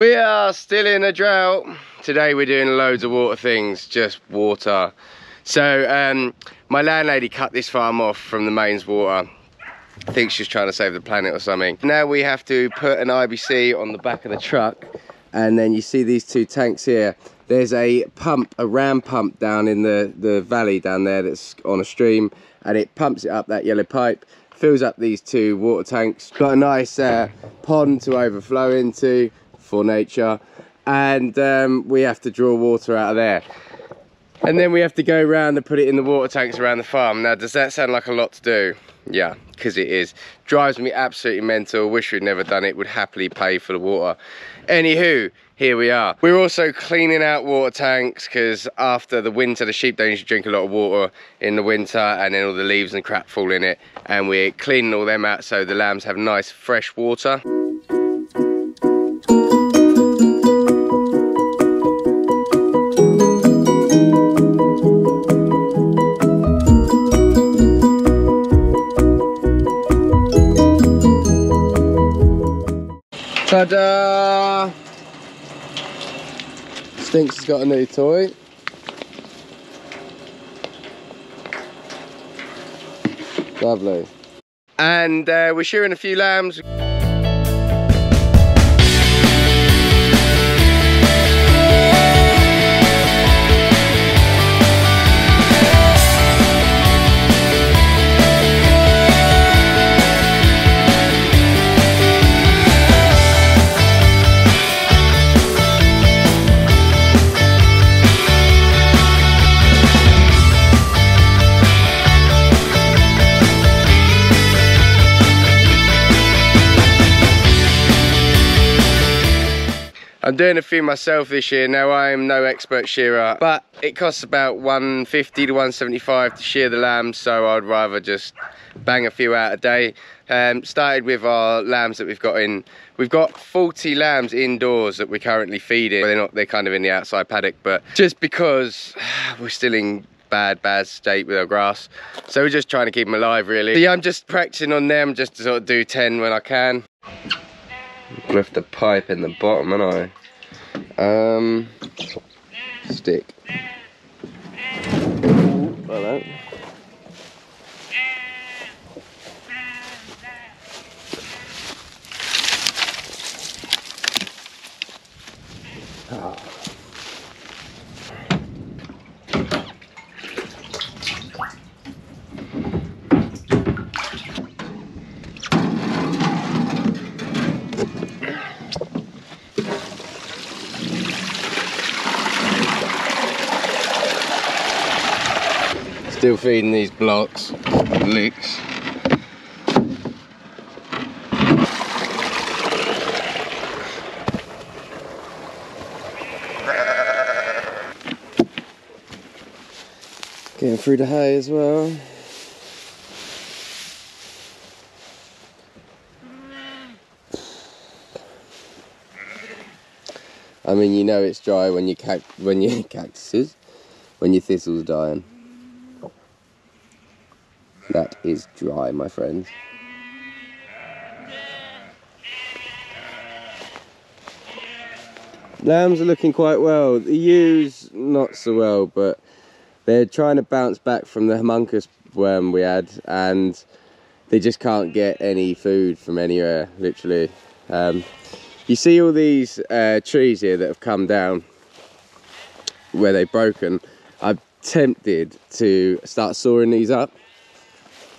We are still in a drought. Today we're doing loads of water things, just water. So um, my landlady cut this farm off from the mains water. I think she's trying to save the planet or something. Now we have to put an IBC on the back of the truck and then you see these two tanks here. There's a pump, a ram pump down in the, the valley down there that's on a stream and it pumps it up that yellow pipe fills up these two water tanks. Got a nice uh, pond to overflow into for nature and um, we have to draw water out of there. And then we have to go around and put it in the water tanks around the farm. Now does that sound like a lot to do? Yeah because it is. Drives me absolutely mental. Wish we'd never done it. Would happily pay for the water. Anywho here we are. We're also cleaning out water tanks because after the winter the sheep don't usually drink a lot of water in the winter and then all the leaves and crap fall in it and we're cleaning all them out so the lambs have nice fresh water Ta-da! Stinks has got a new toy. Lovely. And uh, we're shearing a few lambs. Doing a few myself this year. Now I am no expert shearer, but it costs about 150 to 175 to shear the lambs, so I'd rather just bang a few out a day. Um, started with our lambs that we've got in. We've got 40 lambs indoors that we're currently feeding. They're not. They're kind of in the outside paddock, but just because we're still in bad, bad state with our grass. So we're just trying to keep them alive, really. So yeah, I'm just practicing on them, just to sort of do 10 when I can. Left the pipe in the bottom, and I. Um, stick. Ooh. Ah. Still feeding these blocks, licks. Getting through the hay as well. I mean, you know it's dry when you cact when your cactuses, when your thistles dying. That is dry, my friends. Lambs are looking quite well. The ewes, not so well, but they're trying to bounce back from the haemonchus worm we had, and they just can't get any food from anywhere, literally. Um, you see all these uh, trees here that have come down where they've broken. I'm tempted to start sawing these up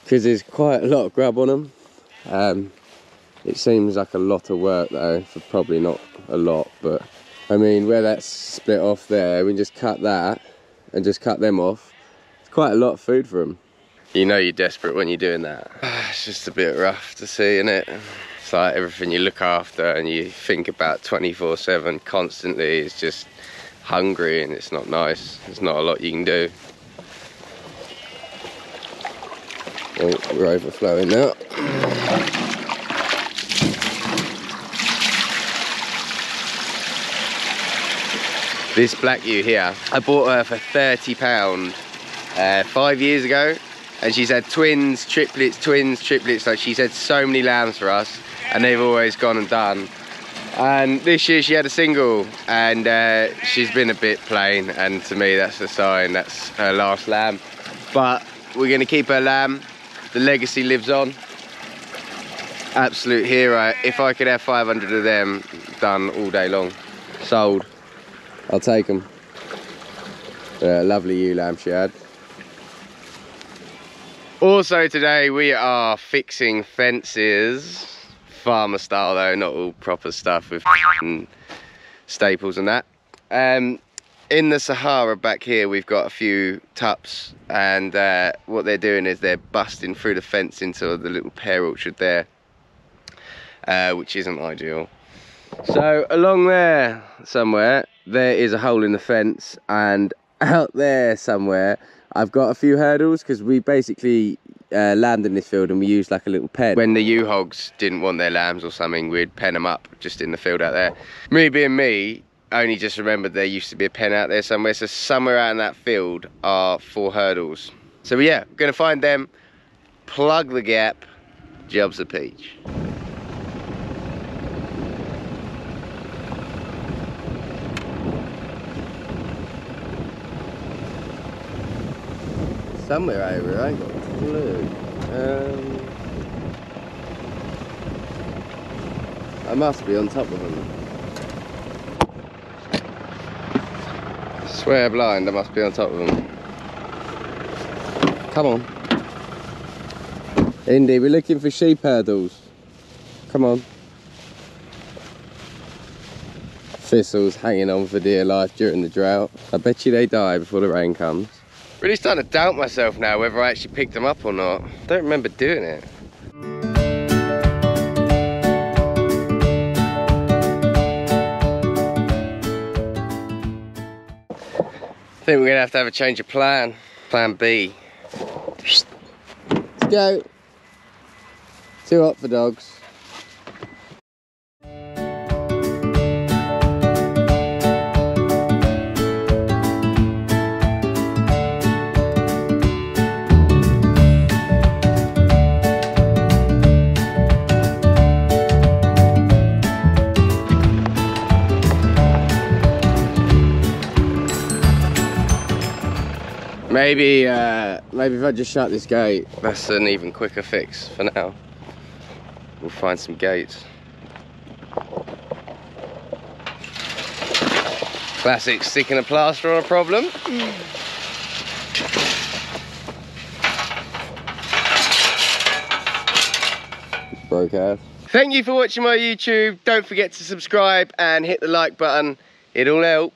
because there's quite a lot of grub on them. Um, it seems like a lot of work though, for probably not a lot, but I mean, where that's split off there, we just cut that and just cut them off. It's quite a lot of food for them. You know you're desperate when you're doing that. It's just a bit rough to see, isn't it? It's like everything you look after and you think about 24-7 constantly is just hungry and it's not nice. There's not a lot you can do. Oh, we're overflowing now. This black ewe here, I bought her for 30 pound uh, five years ago and she's had twins, triplets, twins, triplets, like she's had so many lambs for us and they've always gone and done. And this year she had a single and uh, she's been a bit plain and to me that's a sign that's her last lamb. But we're gonna keep her lamb. The legacy lives on. Absolute hero. If I could have 500 of them done all day long. Sold. I'll take them. Yeah, lovely ewe lamb she had. Also today we are fixing fences. Farmer style though, not all proper stuff with staples and that. Um, in the Sahara back here we've got a few tups and uh, what they're doing is they're busting through the fence into the little pear orchard there. Uh, which isn't ideal. So along there somewhere, there is a hole in the fence and out there somewhere, I've got a few hurdles because we basically uh, land in this field and we use like a little pen. When the ewe hogs didn't want their lambs or something, we'd pen them up just in the field out there. Me being me, only just remembered there used to be a pen out there somewhere. So somewhere out in that field are four hurdles. So yeah, gonna find them, plug the gap, jobs a peach. somewhere over. I ain't got a clue. Um, I must be on top of them. Swear blind, I must be on top of them. Come on. Indy, we're looking for sheep hurdles. Come on. Thistles hanging on for dear life during the drought. I bet you they die before the rain comes. Really starting to doubt myself now whether I actually picked them up or not. I don't remember doing it. Think we're gonna have to have a change of plan. Plan B. Let's go. Too hot for dogs. Maybe, uh, maybe if I just shut this gate, that's an even quicker fix for now. We'll find some gates. Classic sticking a plaster on a problem. Broke ass. Thank you for watching my YouTube. Don't forget to subscribe and hit the like button. It all helps.